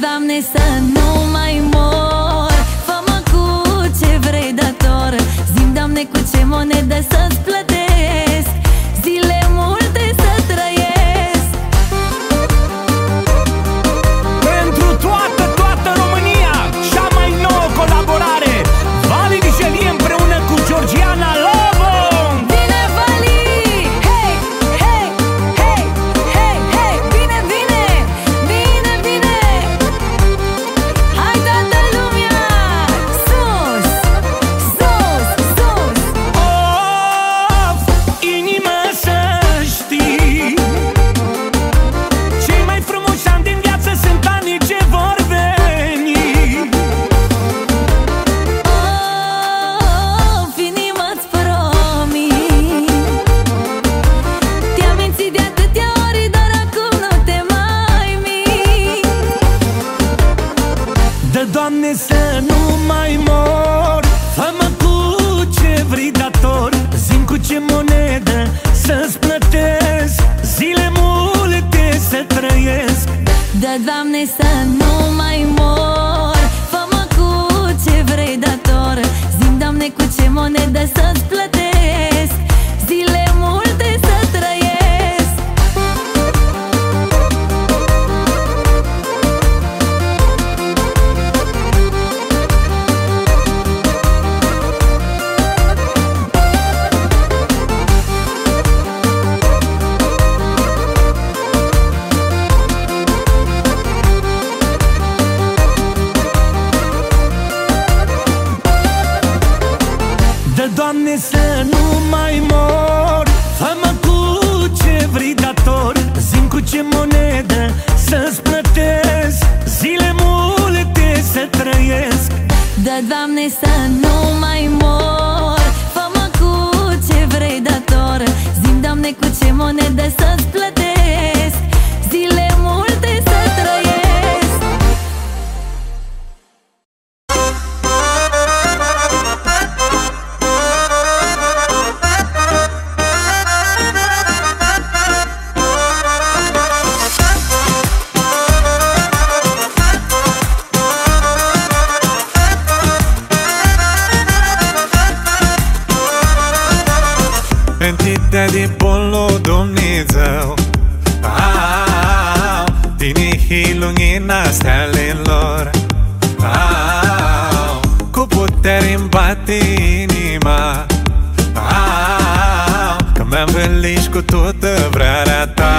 Doamne, să nu mai mor. Fă-mă cu ce vrei dator. Zim, Doamne, cu ce monedă să-ți plătesc Da, Doamne, să nu mai mor. Fă-mă cu ce vrei dator Zim, Doamne, cu ce monedă să-ți plătesc. Doamne, să nu mai mor. Fă-mă cu ce vrei dator. Zim, Doamne, cu ce monedă să și lumina stelelor Au, cu puteri îmi bate inima. Au, că mi-am cu toată vrarea ta.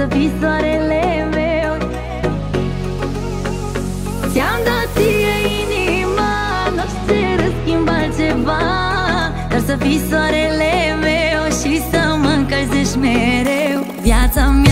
să fii soarele meu. Ți-am dat ție inima N-aș cere ceva, Dar să fii soarele meu Și să mă încălzești mereu. Viața mea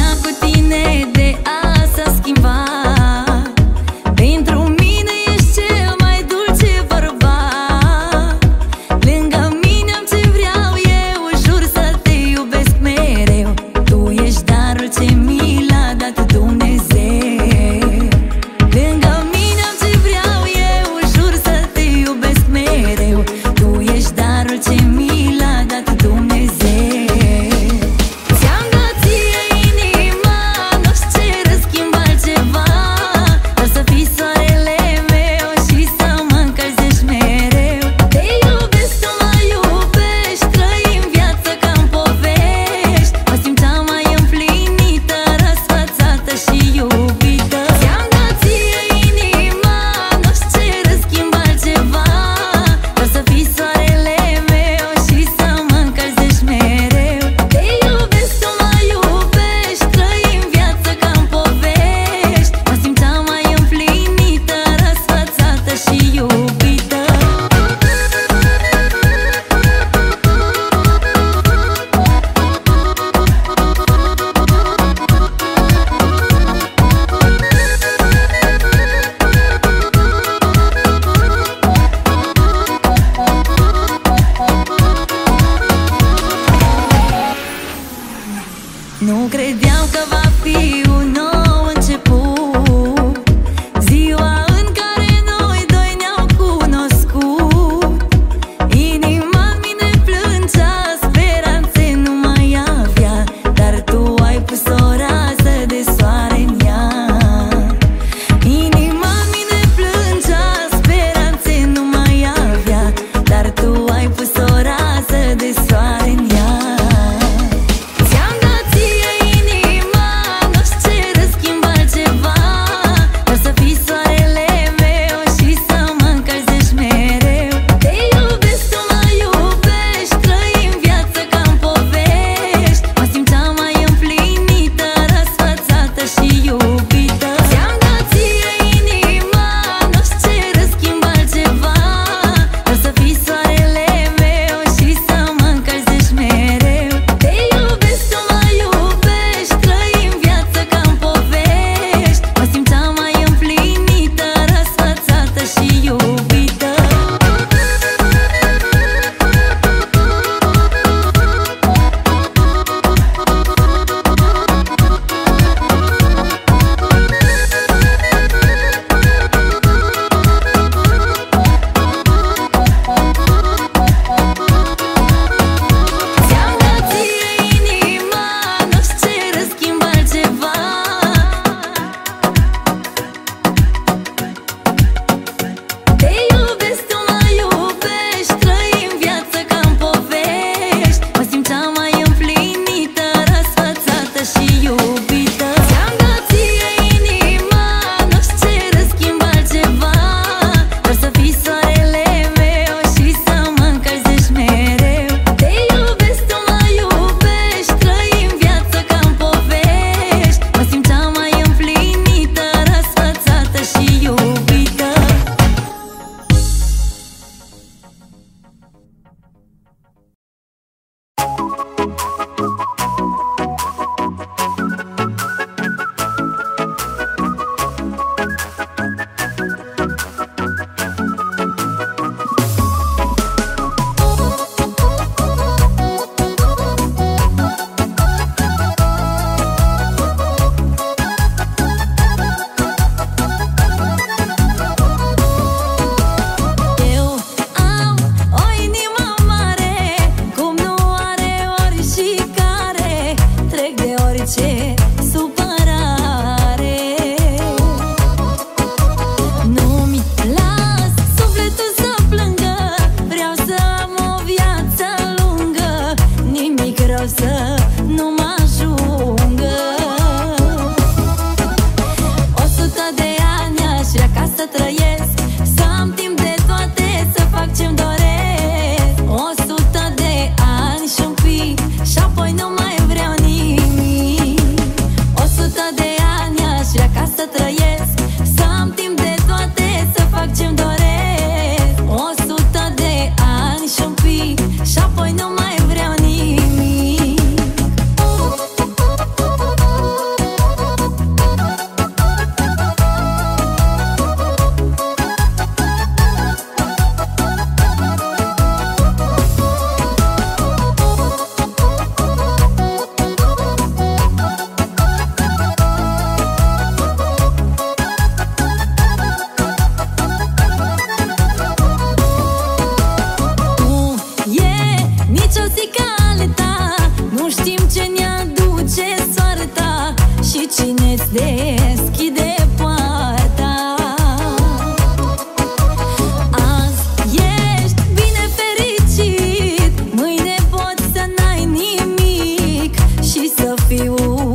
you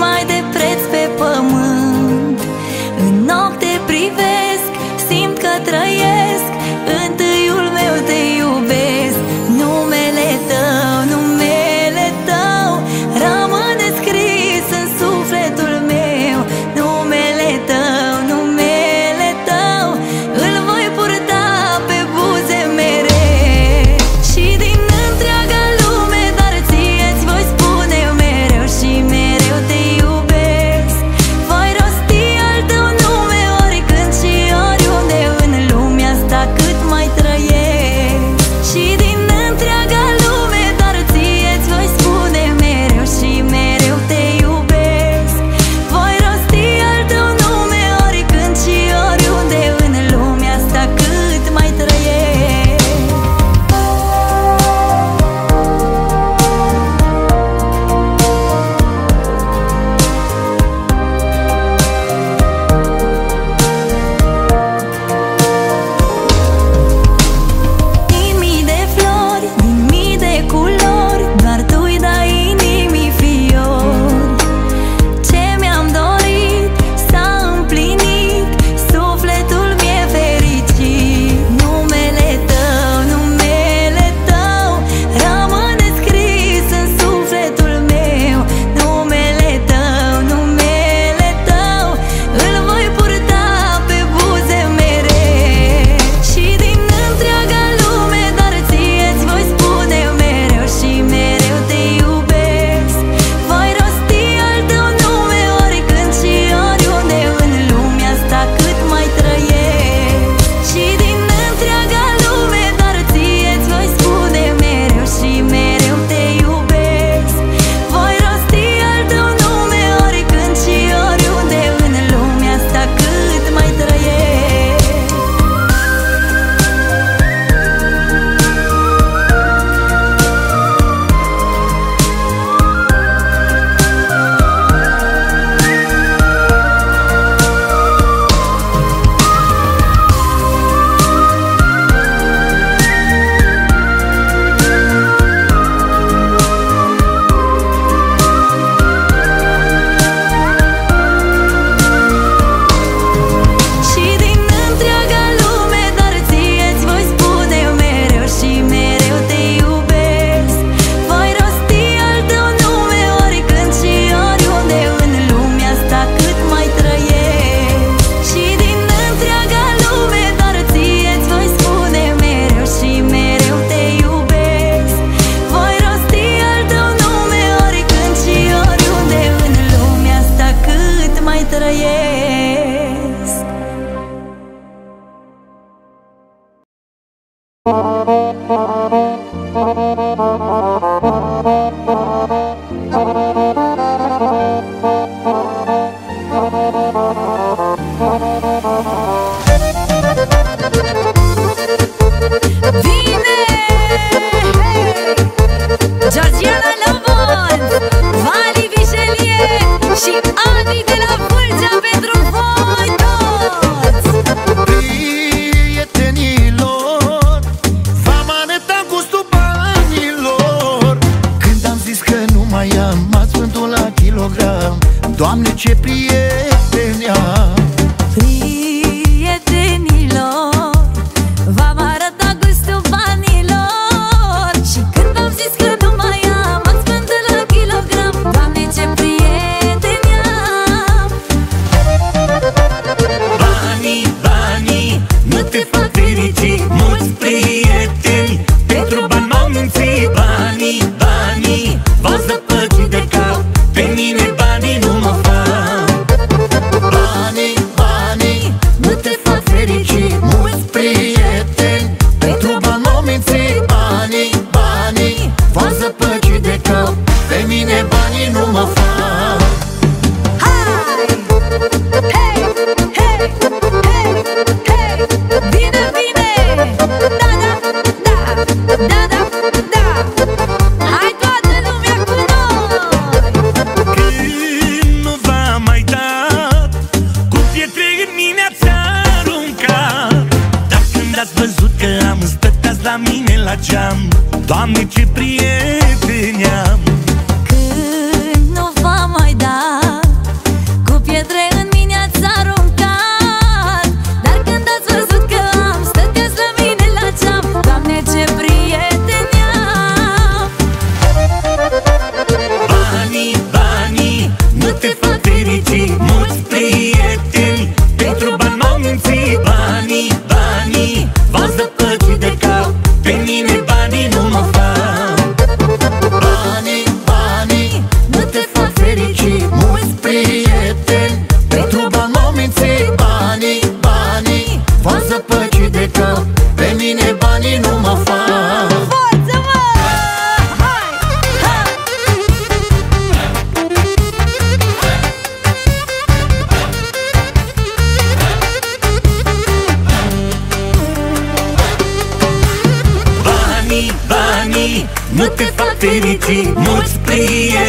my day.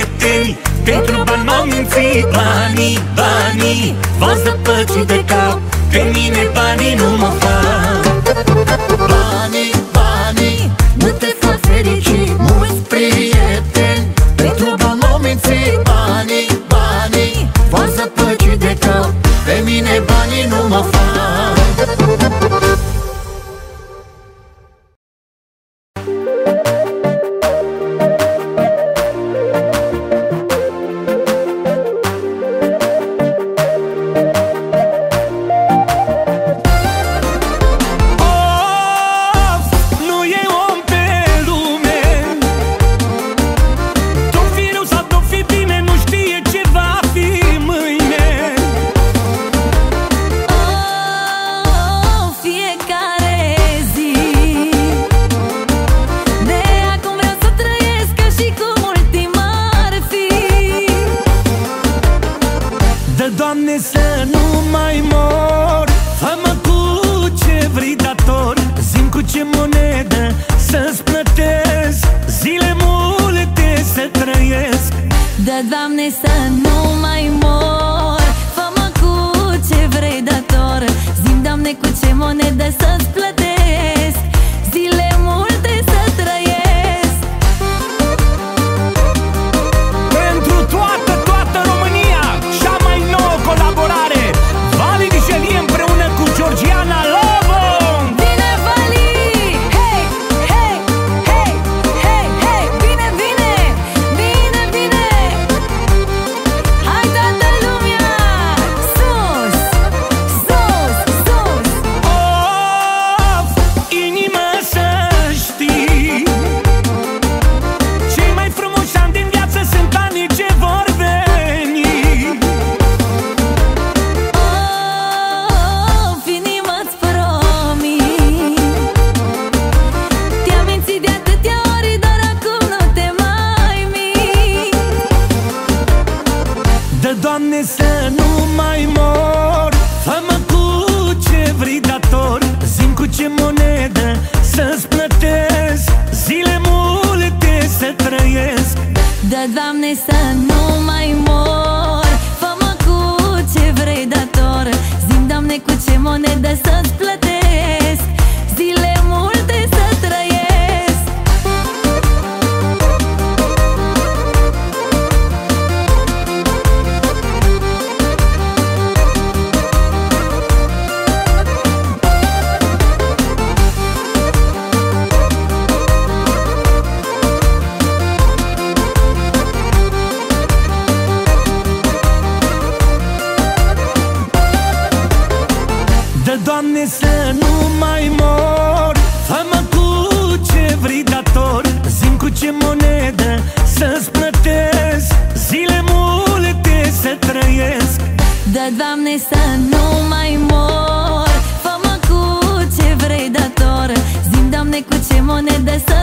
prieteni Pentru bani m-au mințit Banii, banii V-au zăpățit de cap. Pe mine banii nu mă fac. Banii, banii Nu te fac fericit. Doamne, să nu mai mor. Fă-mă cu ce vrei dator. Zim, Doamne, cu ce monedă să